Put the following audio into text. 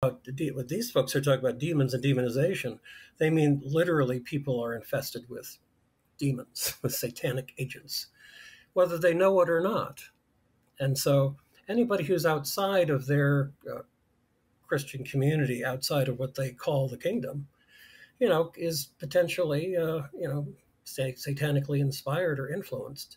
what these folks are talking about demons and demonization, they mean literally people are infested with demons, with satanic agents, whether they know it or not. And so anybody who's outside of their uh, Christian community, outside of what they call the kingdom, you know, is potentially, uh, you know, say, satanically inspired or influenced.